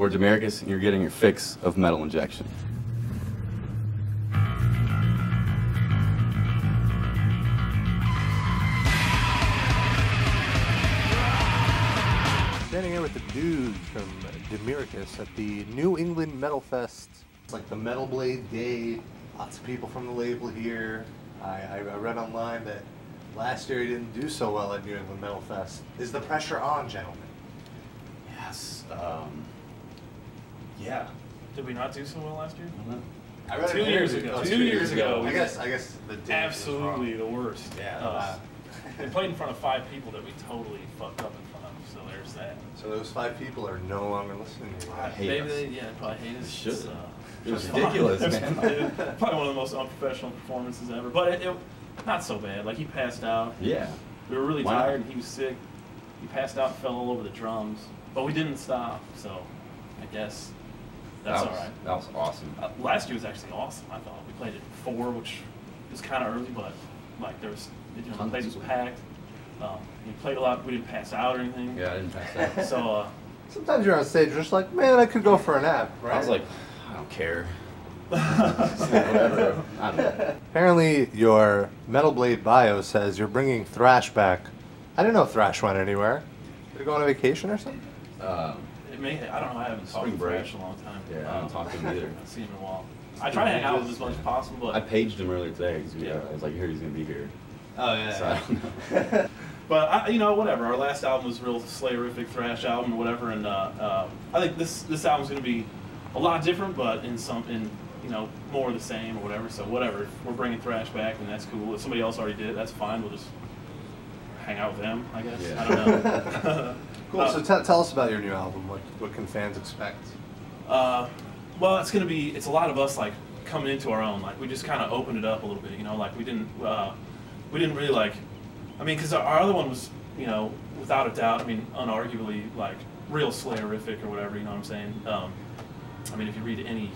We're Demiricous, and you're getting your fix of metal injection. Standing here with the dudes from Demiricous at the New England Metal Fest. It's like the Metal Blade Day. Lots of people from the label here. I, I, I read online that last year you didn't do so well at New England Metal Fest. Is the pressure on, gentlemen? Yes. Um, yeah. Did we not do so well last year? I read Two years interview- ago. oh, Two years ago. I guess I guess the date was Absolutely the worst. Yeah. Uh, we played in front of five people that we totally fucked up in front of. So there's that. So those five people are no longer listening to you. I hate Maybe us. they, yeah, probably hate us. Should. It's, uh, It was ridiculous, man. Probably one of the most unprofessional performances ever. But it, it not so bad. Like he passed out. Yeah. We were really Why not? tired. and He was sick. He passed out and fell all over the drums. But we didn't stop. So I guess that's that was, right. That was awesome. Uh, last year was actually awesome. I thought we played at four, which was kind of early, but like there was, you know, the Tons place was packed. Um, we played a lot. We didn't pass out or anything. Yeah, I didn't pass out. So uh, Sometimes you're on stage, you're just like, man, I could go for a nap. Right? I was like, I don't care. Whatever. I don't know. Apparently, your Metal Blade bio says you're bringing Thrash back. I didn't know Thrash went anywhere. Did it go on a vacation or something? Um, it may. I don't know. I haven't talked Spring to break. Thrash in a long time. Yeah, I haven't Um, talked to him either. I haven't seen him in a while. I try to hang out with him as much as possible, but I paged him earlier today because Yeah. I was like, I heard he's gonna be here. Oh yeah. So I don't know. But I, you know, whatever. Our last album was a real Slayerific thrash album or whatever, and uh, uh, I think this this album's going to be a lot different, but in some in you know more of the same or whatever. So whatever. If we're bringing thrash back, and that's cool. If somebody else already did, it, that's fine. We'll just hang out with them, I guess. Yeah. I don't know. Cool. Uh, so t- tell us about your new album. What what can fans expect? Uh, well, it's gonna be. It's a lot of us like coming into our own. Like we just kind of opened it up a little bit. You know, like we didn't. Uh, we didn't really like. I mean, because our, our other one was, you know, without a doubt. I mean, unarguably like real Slayerific or whatever. You know what I'm saying? Um, I mean, if you read any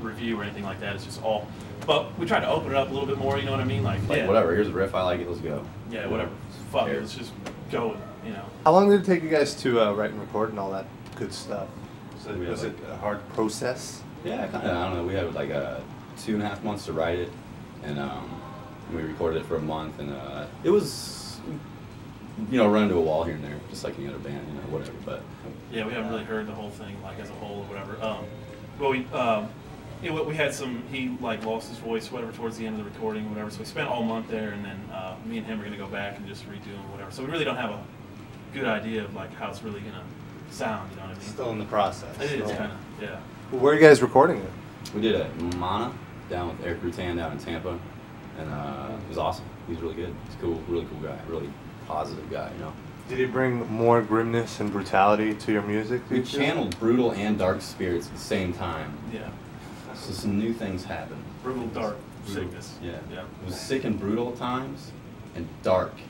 review or anything like that, it's just all. But we tried to open it up a little bit more. You know what I mean? Like, Like, yeah, whatever. Here's a riff. I like it. Let's go. Yeah, whatever. Fuck it. Let's just go. You know. How long did it take you guys to uh, write and record and all that good stuff? Was it, was had, it a hard process? Yeah, kind of. I don't know. We had like uh, two and a half months to write it, and um, we recorded it for a month, and uh, it was, you know, run into a wall here and there, just like any other band, you know, whatever. But Yeah, we haven't really heard the whole thing like as a whole or whatever. Um, well, we um, you know, we had some. He like lost his voice, whatever, towards the end of the recording, whatever. So we spent all month there, and then uh, me and him are gonna go back and just redo and whatever. So we really don't have a good idea of like how it's really gonna sound. You know what I mean? Still in the process. it is Still- kind of yeah. Where are you guys recording it? we did a Mana down with Erik Rutan down in Tampa, and uh, it was awesome. He's really good. He's cool, really cool guy, really positive guy. You know. Did he bring more grimness and brutality to your music? do We you channeled brutal and dark spirits at the same time. Yeah, So some new things happened. brutal dark Brutal. sickness. Yeah. yeah. It was sick and brutal at times, and dark.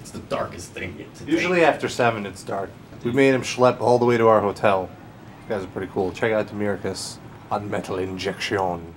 It's the darkest thing. to take. Usually after seven, it's dark. We made him schlep all the way to our hotel. You guys are pretty cool. Check out Demiricous on Metal Injection.